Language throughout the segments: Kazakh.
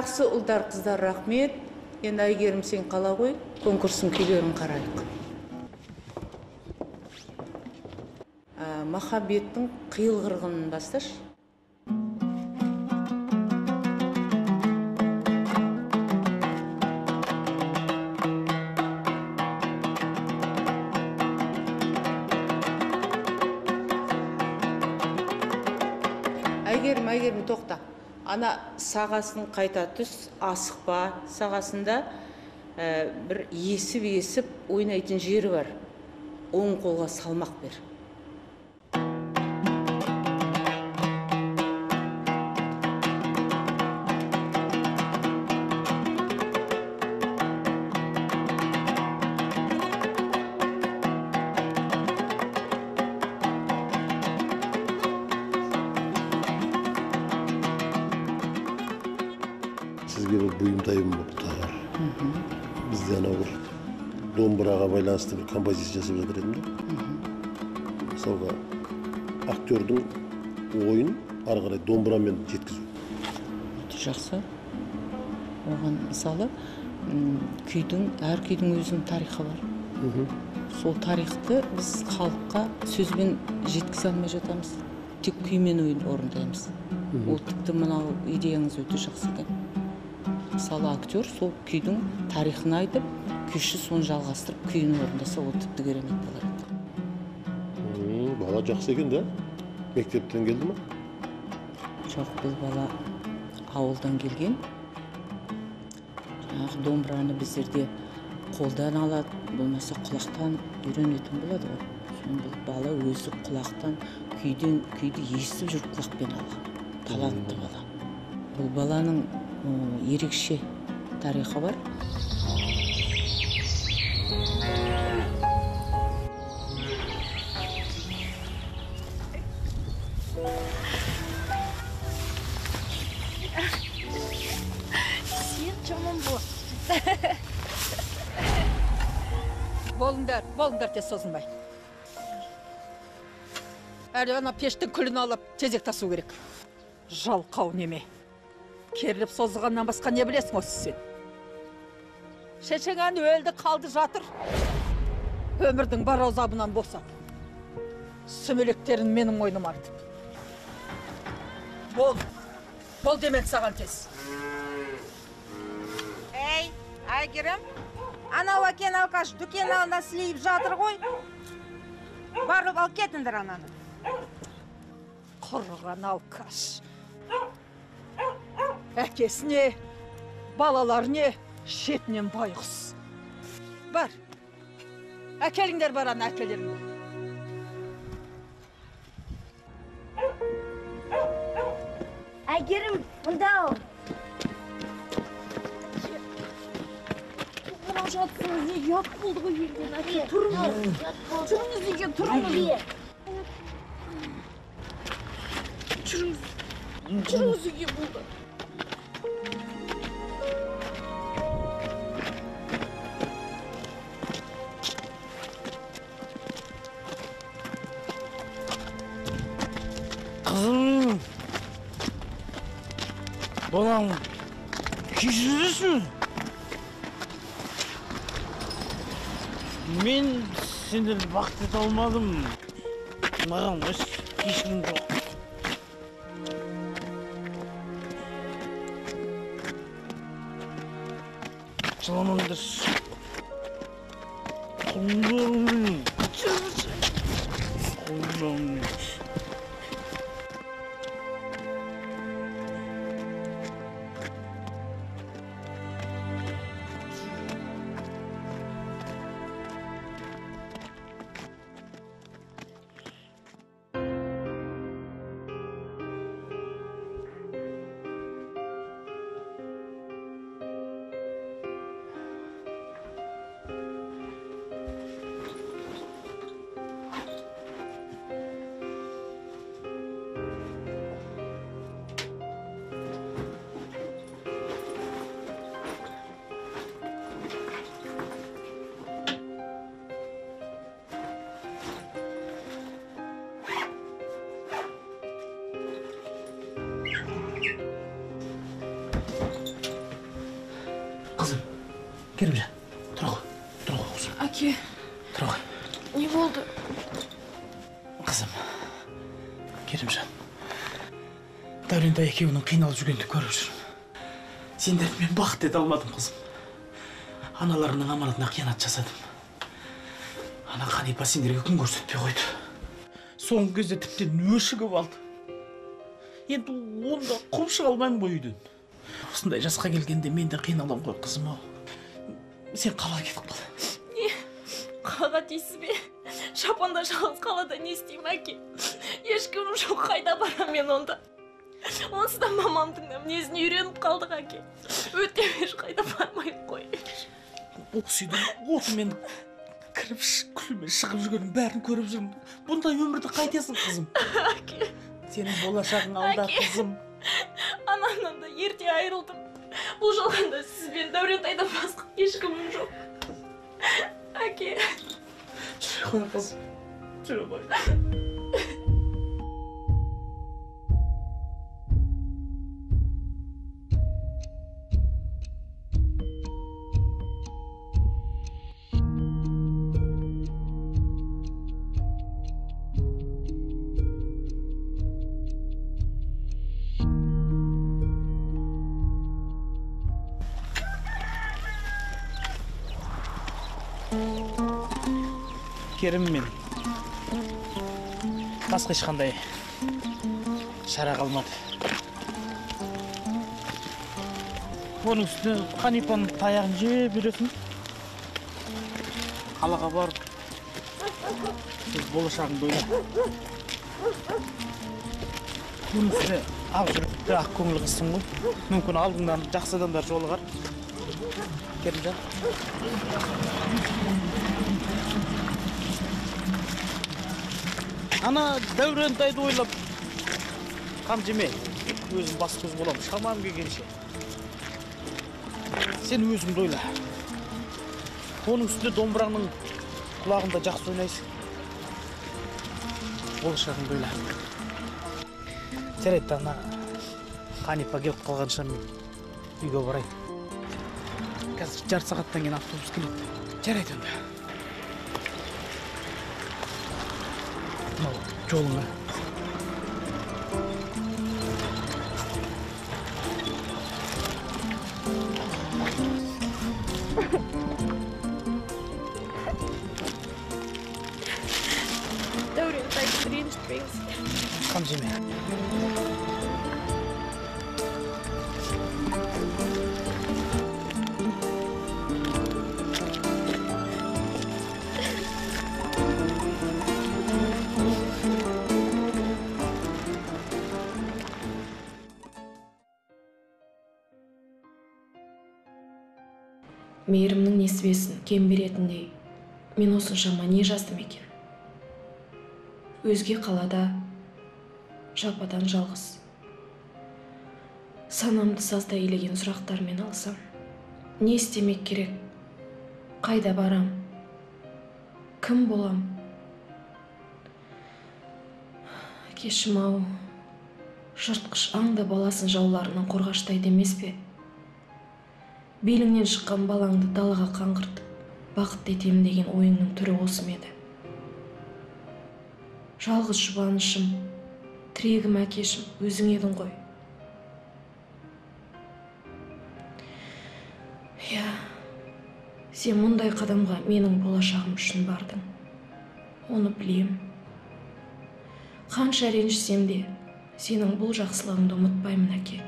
жақсы ұлдар қыздар рахмет. Енді әйгерім сен қала ғой конкурстың күйлерін қарайық. Ә, махаббеттің қиыл қырғынын басташы. Сағасын қайта түс асықпа сағасында ә, бір есіп есіп ойнайтын жері бар. Оң қолға салмақ бер. Домбыраға байланысты бір композиция жасап жатыр едім да мысалға актердің ойын ары қарай домбырамен жеткізу өте жақсы оған мысалы күйдің әр күйдің өзінің тарихы бар сол тарихты біз халыққа сөзбен жеткізе алмай жатамыз тек күймен орындаймыз ол тіпті мынау идеяңыз өте жақсы екен мысалы актер сол күйдің тарихын айтып күйші соны жалғастырып күйін орындаса ол тіпті керемет болар еді. Бала жақсы екен да мектептен келді ма жоқ бұл бала ауылдан келген. Жаңағы домбыраны біздерде қолдан алады болмаса құлақтан үйренетін болады ғой. Соны бұл бала өзі құлақтан күйден күйді естіп жүріп құлақпен алған. Талантты бала. Бұл баланың ерекше тарихы бар. Сен жаман бол болыңдар болыңдар тез созылмай әлі ана пештің күлін алып тезек тасу керек. Жалқау неме. Керіліп созылғаннан басқа не білесің осы сен? Шешең өлді қалды жатыр. Өмірдің бар азабынан босап сүмелектерін менің мойныма артып. Бол бол демен саған тез. Ей әйгерім анау әкен алкаш дүкен алдында сілейіп жатыр ғой. Барып алып кетіңдер ананы. Құрыған алкаш. Әкесіне балаларіне шетінен байғұс бар әкеліңдер бар ана әкелеріңді әйгерім мында ал мынау жатсыңыз не ұят болды ғой елден әке тұрыңыз тұрыңыз үйге тұрыңыз жүріңіз жүріңіз үйге болды балам күйзелесің мен сендерді бақыт ете алмадым маған еш кешірім жоқ жыламаңдаршы екеуінің қиналып жүргенді көріп жүрмін сендерді мен бақыт ете алмадым қызым. Аналарының аманатына қиянат жасадым. Ана қанипа сендерге күн көрсетпей қойды. Соңғы кезде тіптен өшігіп алды. Енді онда құм шыға алмаймын ғой үйден. Осындай жасқа келгенде мен де қиналамын ғой қызым ау. Сен қалаға кетіп қал қалаға дейсіз бе? Шапанда жалғыз қалада не істеймін әке? Ешкімім жоқ қайда барамын мен онда? Онсыз да мамамның да мінезіне үйреніп қалдық әке өтем ешқайда бармайды ғой осы үйдің отымен кіріп күлімен шығып жүргенін бәрін көріп жүрмін. Бұндай өмірді қайтесің қызым. Әке сенің болашағың алда қызым. Анамнан да ерте айырылдым бұл жалғанда сіз бен дәурентайдан басқа ешкімім жоқ. Әке жүре ғой қызым. Жүре ғой керіммен басқа ешқандай шара қалмады. Оның үстіне қанипаның таяғын жеп жүресің қалаға барып сіз болашағыңды ойла оның үстіне ақ жүректі ақ көңіл қызсың ғой. Мүмкін алдыңнан жақсы адамдар жолығар. Керімжан ана дәурентайды ойлап қам жеме өзім бас көз боламын шамам келгенше сен өзіңді ойла оның үстіне домбыраңның құлағында жақсы ойнайсың болашағыңды ойла жарайды ана қанипа келіп қалғанша мен үйге барайын жарты сағаттан кейін автобус келеді. жарайды онда. Мынау жолыңа. Дәурентайды ренжітпеңіз қам жеме кем беретіндей. Мен осыншама не жаздым екен? Өзге қалада жападан жалғыз. Санамды саздай илеген сұрақтармен алсам не істемек керек? Қайда барам? Кім болам? Кешім ау жыртқыш аң да баласын жауларынан қорғаштайды емес пе? Беліңнен шыққан балаңды далаға қаңғыртып бақытты етемін деген ойыңның түрі осы ма еді. Жалғыз жұбанышым тірегім әкешім өзің едің ғой. Иә сен мұндай қадамға менің болашағым үшін бардың. Оны білем. Қанша ренжісем де сенің бұл жақсылығыңды ұмытпаймын әке.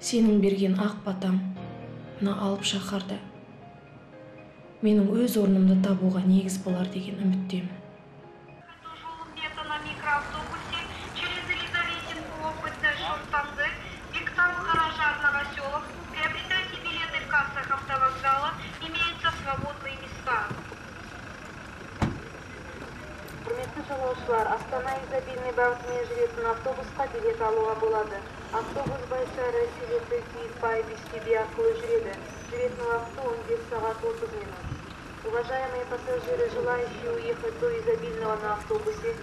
Сенің берген ақ батам мына алып шаһарда менің өз орнымды табуға негіз болар деген үміттемін где-то на микроавтобусе через Елизаветинку, Опытный, Шортанды, Виктал, Гаражар, Новоселов. Приобретайте билеты в кассах автовокзала. Имеются свободные места. құрметті жолаушылар астана изобильный бағытымен жүретін автобусқа билет алуға болады автобус байсары селеты киевпай бестөбе арқылы жүреді жүретін уақыты 15 сағат 30 минут уважаемые пассажиры желающие уехать до изобильного на автобусе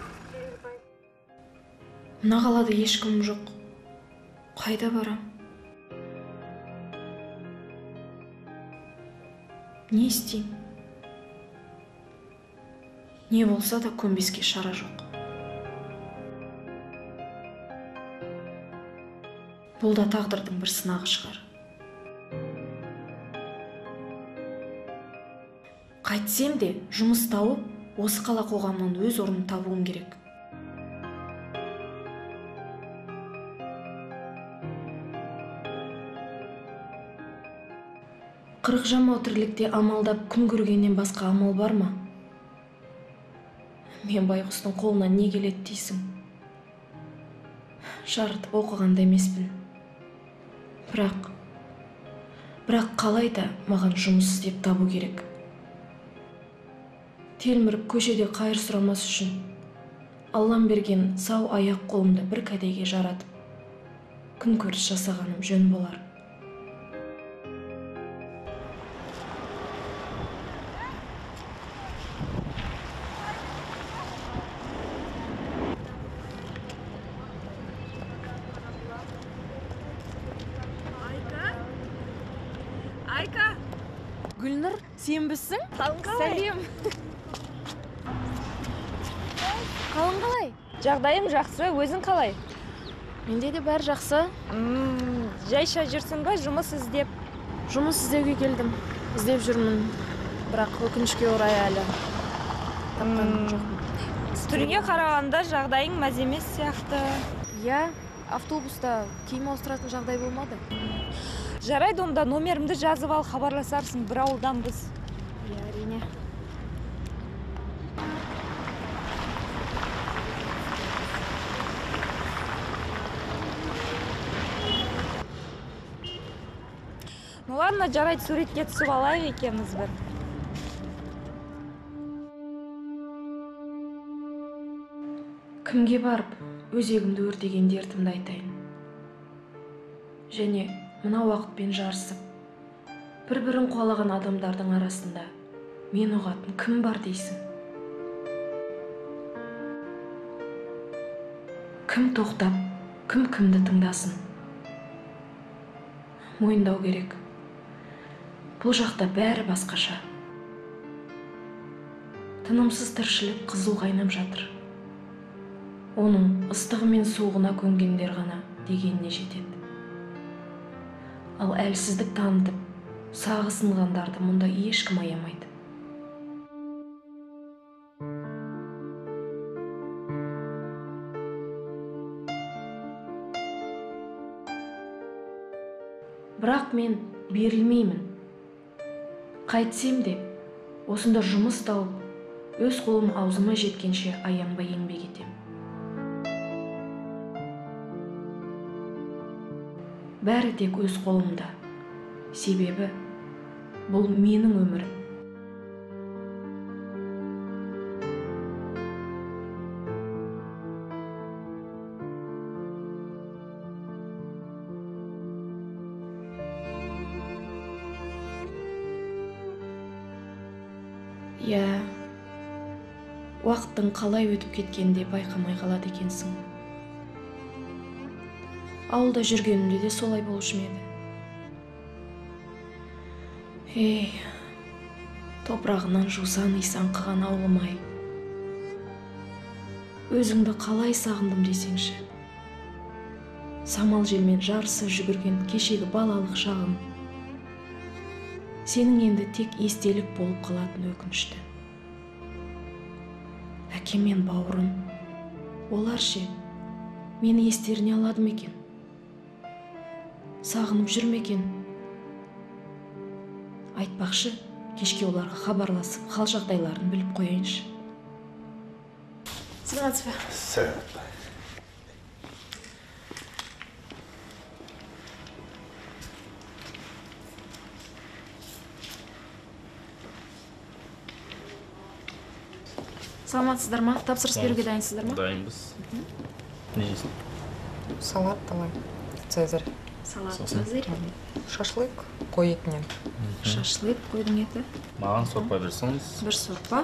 мына қалада ешкім жоқ. Қайда барам? Не істеймін. Не болса да көнбеске шара жоқ. Бұл да тағдырдың бір сынағы шығар. Қайтсем де жұмыс тауып осы қала қоғамынан өз орнын табуым керек. Қырық жамау тірлікте амалдап күн көргеннен басқа амал бар ма? Мен байғұстың қолынан не келеді дейсің? Жарытып оқыған да емеспін. Бірақ бірақ қалай да маған жұмыс іздеп табу керек. Телміріп көшеде қайыр сұрамас үшін. Аллам берген сау аяқ қолымды бір кәдеге жаратып күнкөріс жасағаным жөн болар. Айка? Гүлнұр сенбісің сәлем. Жағдайым жақсы өзің қалай? Менде де бәрі жақсы. Жайша жүрсің ба жұмыс іздеп? Жұмыс іздеуге келдім. Іздеп жүрмін. Бірақ өкінішке орай әлі тапқан жоқпын. Түріңе қарағанда жағдайың мәз емес сияқты. Иә автобуста киім ауыстыратын жағдай болмады. Жарайды онда номерімді жазып ал хабарласарсың бір ауылданбыз иә әрине. Ладно жарайды суретке түсіп алайық екеуміз бір кімге барып өзегімді өртеген дертімді айтайын. Және мына уақытпен жарысып бір бірін қуалаған адамдардың арасында мен ұғатын кім бар дейсің? Кім тоқтап кім кімді тыңдасын? Мойындау керек. Бұл жақта бәрі басқаша. Тынымсыз тіршілік қызу қайнап жатыр. Оның ыстығы мен суығына көнгендер ғана дегеніне жетеді. Ал әлсіздік танытып сағы сынғандарды мұнда ешкім аямайды. Бірақ мен берілмеймін. Қайтсем де осында жұмыс тауып өз қолым аузыма жеткенше аянбай еңбек етем. Бәрі тек өз қолымда. Себебі бұл менің өмірім. Иә. Уақыттың қалай өтіп кеткенін де байқамай қалады екенсің. Ауылда жүргенімде де солай болушы ма еді? Ей топырағынан жусан қыған ауылым ай. Өзіңді қалай сағындым десеңші? Самал желмен жарысып жүгірген кешегі балалық шағым. Сенің енді тек естелік болып қалатын өкінішті. Әкем мен бауырым олар ше? Мені естеріне алады ма екен? Сағынып жүр ме екен? Айтпақшы кешке оларға хабарласып хал жағдайларын біліп қояйыншы. Саламатсыз ба саламатсыздар ма? Тапсырыс беруге дайынсыздар ма? Дайынбыз. Не жейсің салат давай цезарь. Салат цезарь. Шашлык қой етінен шашлык қойдың еті. Маған сорпа берсеңіз бір сорпа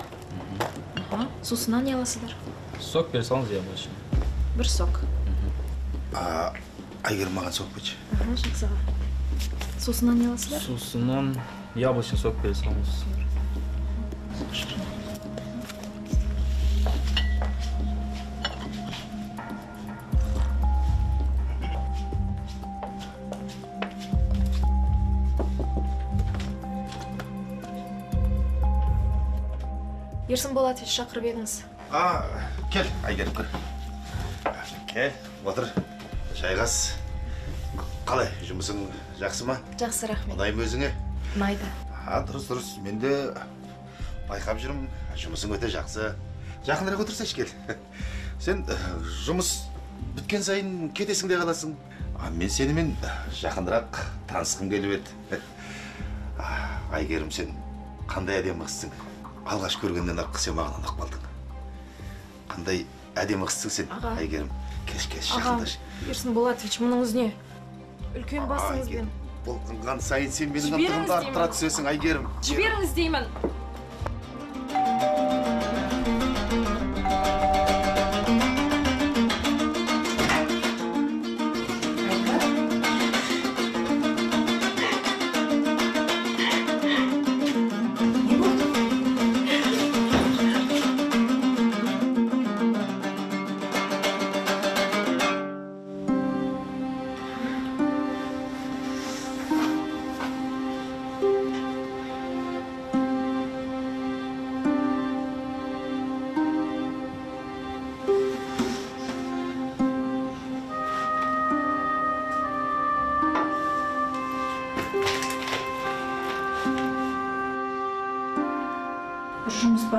аха. Сусыннан не аласыздар? Сок бере салыңыз яблочный бір сок. Әйгерім маған сок берші аха жақсы. Аға сусыннан не аласыздар? Сусыннан яблочный сок бере салыңыз ерсін болатович шақырып едіңіз А, кел, әйгерім кір. Кел, отыр. Жайғас. Қалай, жұмысың жақсы ма? жақсы рахмет Ұнай өзіңе? ұнайды А, дұрыс, дұрыс. Мен де байқап жүрмін. Жұмысың өте жақсы. Жақынырақ отырсайшы кел. Сен э, жұмыс біткен сайын кетесің де қаласың. А, мен сенімен жақынырақ танысқым келіп еді. Әйгерім, сен қандай әдемі қызсың. Алғаш көргеннен ақ сен маған ұнап қалдың. Қандай әдемі қызсың сен. Әйгерім. Келші, келші, аға жақындаш. ерсін болатович мұныңыз не үлкен басыңызбен Бұлқынған сайын сен менің ынтығымды арттыра түсесің, Әйгерім. жіберіңіз деймін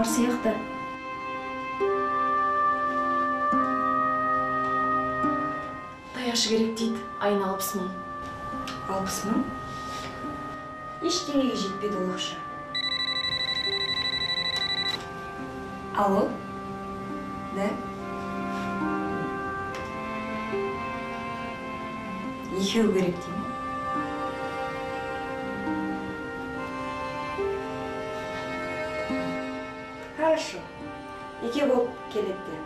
бар сияқты. Даяшы керек дейді. Айына алпыс мың. Алпыс мың? Ештеңеге жетпейді ол ақша алло? Да? Екеу керек дей болып келеді. Де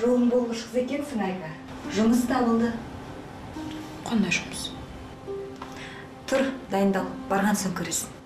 жолың болғыш қыз екенсің айка жұмыс табылды. Қандай жұмыс? Тұр дайындал. Барған соң көресің.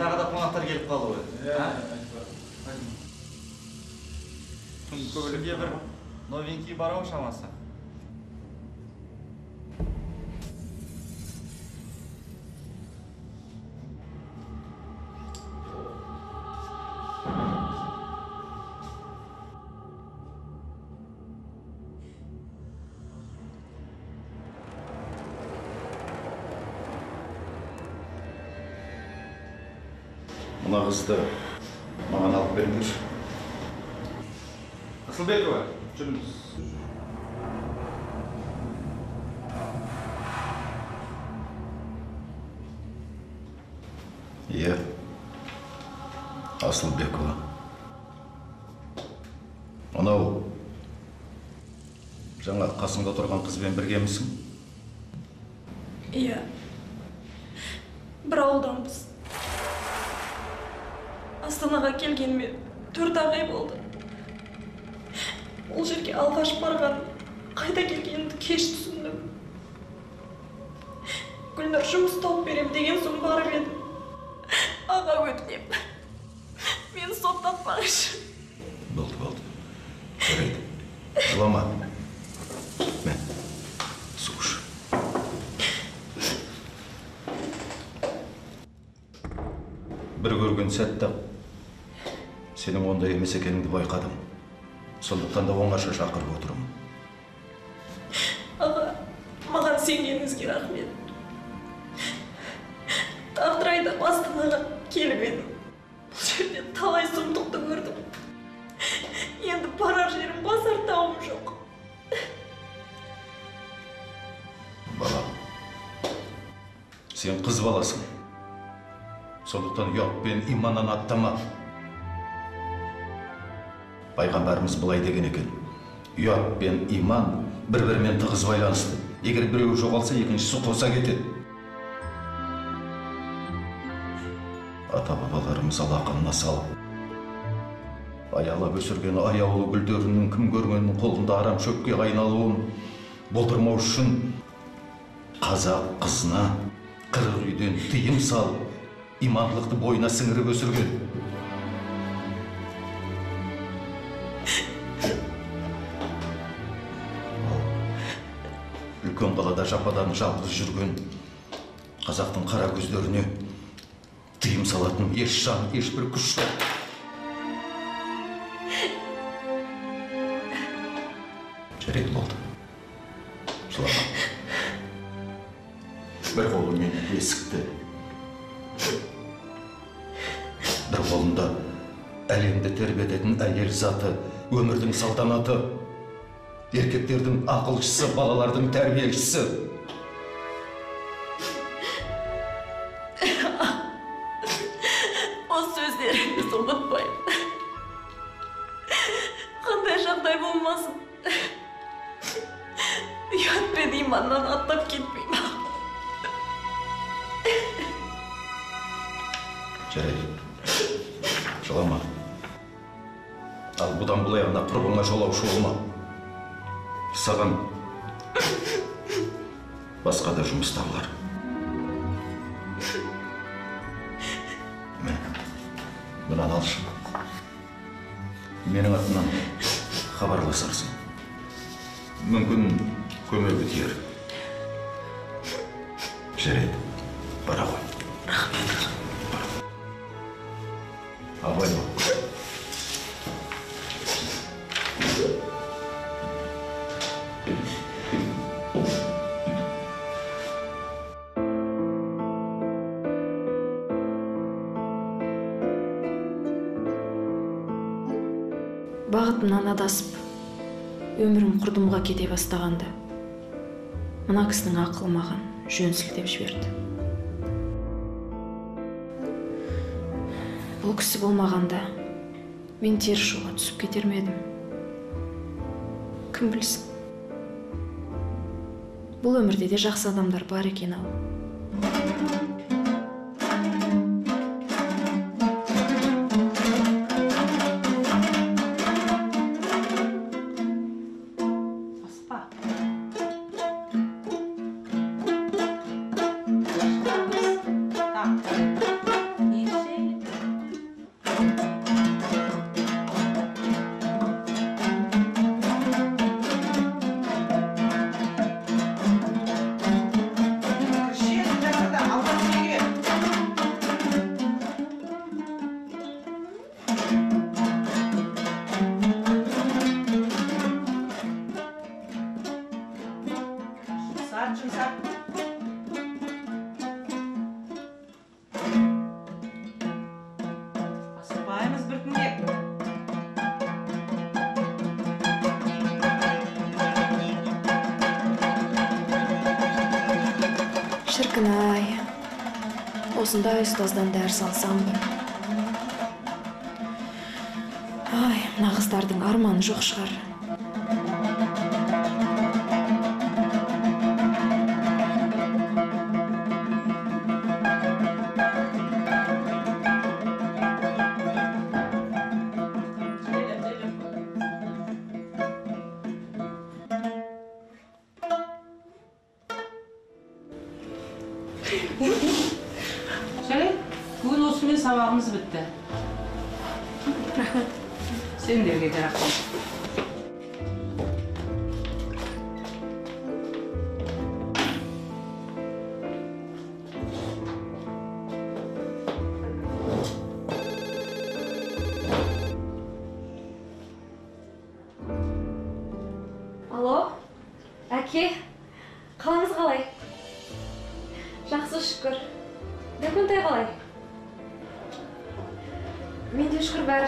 Тағы да қонақтар келіп қалды ғой Сізге бір новенький бар ау шамасы қасыңда отырған қызбен біргемісің иә. Бір ауылданбыз. Астанаға келгеніме төрт ақ ай болды. Ол жерге алғаш барған қайда келгенімді кеш түсіндім. Гүлнұр жұмыс тауып берем деген соң барып едім. Аға өтінемін мені соттатпаңызшы. Болды болды. Жарайды. Жылама мен су іш бір көрген сәтте ақ сенің ондай емес екеніңді байқадым. Сондықтан да оңаша шақырып отырмын. Аға маған сенгеніңізге рахмет. Тағдыр айдап астанаға келіп едім. Бұл жерде талай сұмдықты көрдім. Енді барар жерім басар тауым жоқ. Балам сен қыз баласың. Сондықтан ұят пен иманнан аттама. Пайғамбарымыз былай деген екен. Ұят пен иман бір бірімен тығыз байланысты. Егер біреуі жоғалса екіншісі қоса кетеді. Ата бабаларымыз алақанына салып аялап өсірген аяулы гүлдерінің кім көргеннің қолында арам шөпке айналуын болдырмау үшін қазақ қызына қырық үйден тыйым салып имандылықты бойына сіңіріп өсірген. Үлкен қалада жападан жалғыз жүрген қазақтың қара көздеріне тыйым салатын еш жан ешбір күш жоқ. Жарайды болды. Жылама. Бір қолымен есікті бір қолында әлемді тербететін әйел заты өмірдің салтанаты. Еркектердің ақылшысы балалардың тәрбиешісі. Хабарласарсың мүмкін көмегі тиер. Жарайды. Бара ғой. Абай бол. Құрдымға кете бастағанда мына кісінің ақылы маған жөн сілтеп жіберді. Бұл кісі болмағанда мен теріс жолға түсіп кетер ме едім? Кім білсін? Бұл өмірде де жақсы адамдар бар екен ау. Осындай ұстаздан дәріс алсам. Ай мына қыздардың арманы жоқ шығар.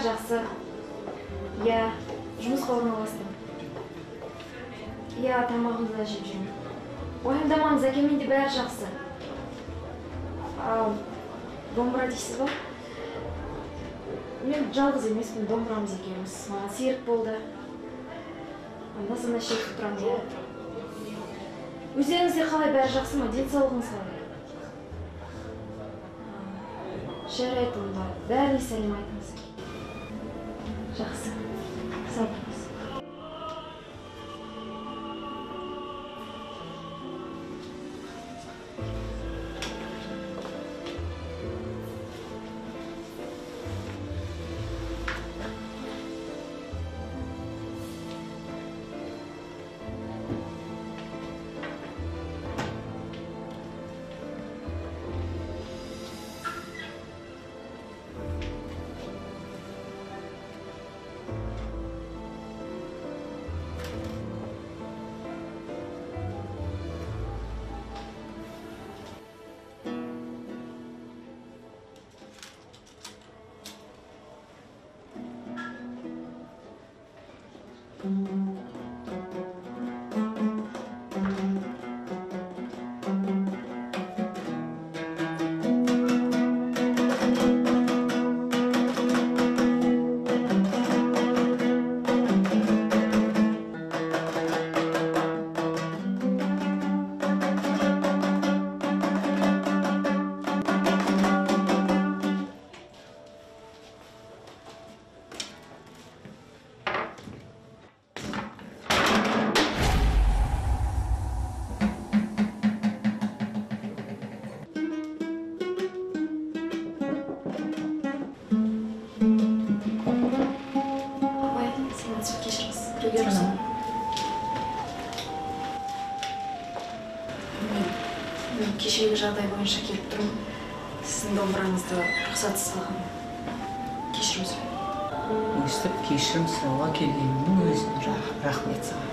Жақсы. Иә жұмысқа орналастым. Иә тамағымды да жеп жүрмін уайымдамаңыз әке менде бәрі жақсы. Ал домбыра дейсіз ба? Мен жалғыз емеспін домбырамыз екеуміз. Маған серік болды. Анда санда шертіп тұрамын иә. Өздеріңізде қалай бәрі жақсы ма? Денсаулығыңыз қалай? Жарайды онда бәріне сәлем айтыңыз. Жақсы сау мен мен кешегі жағдай бойынша келіп тұрмын сіздің домбыраңызды рұқсатсыз алғанмын кешірім сұраймын өстіп кешірім сұрауға келгеніңнің өзіне ра- рахмет саған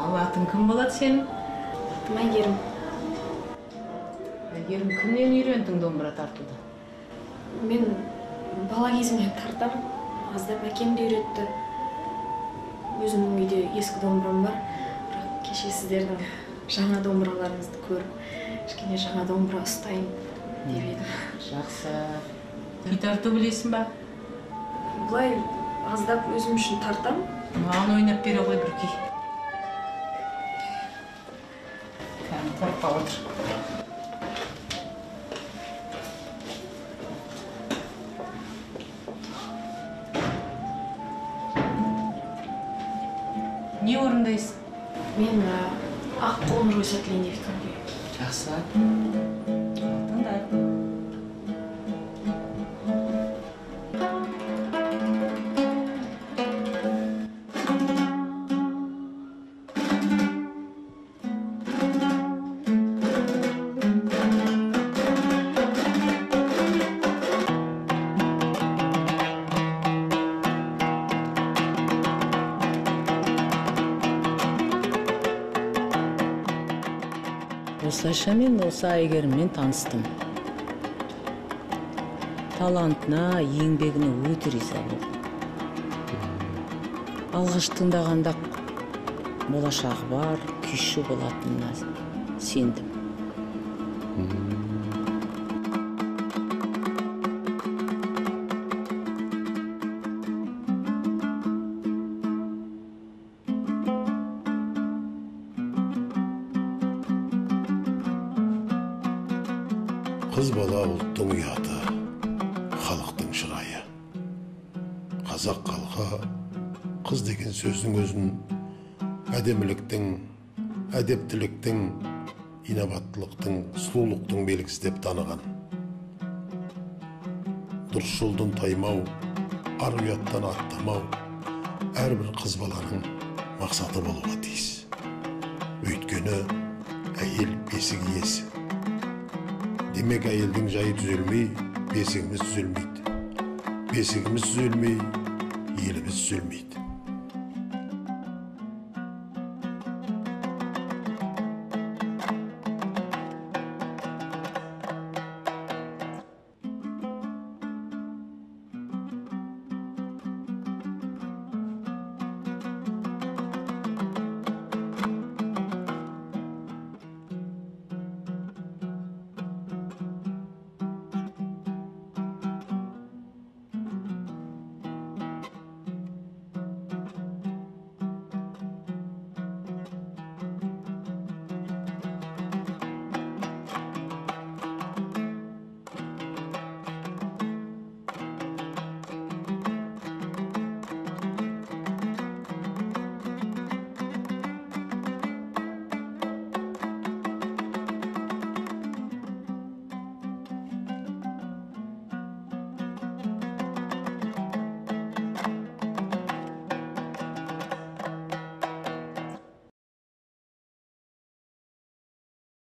ал атың кім болады сенің атым әйгерім әйгерім кімнен үйрендің домбыра тартуды мен бала кезімнен тартамын аздап әкем де үйретті өзімнің үйде ескі домбырам бар. Бірақ кеше сіздердің жаңа домбыраларыңызды көріп кішкене жаңа домбыра ұстайын деп едім. Жақсы. Күй тарту білесің ба? Былай аздап өзім үшін тартамын маған ойнап бере ғой бір күй. Кәдімгі қорықпай отыр. Не орындайсың? Мен ақ қоңыр өсетілейін деп жақсы. Осы әйгеріммен таныстым. Талантына еңбегіне өте риза болдым. Алғаш тыңдағанда болашағы бар күйші болатынына сендім. Қыз бала ұлттың ұяты халықтың шырайы қазақ халқы қыз деген сөздің өзін әдеміліктің әдептіліктің инабаттылықтың сұлулықтың белгісі деп таныған дұрыс жолдан таймау ар ұяттан аттамау әрбір қыз баланың мақсаты болуға тиіс өйткені әйел бесік иесі демек әйелдің жайы түзелмей бесігіміз түзелмейді бесігіміз түзелмей еліміз түзелмейді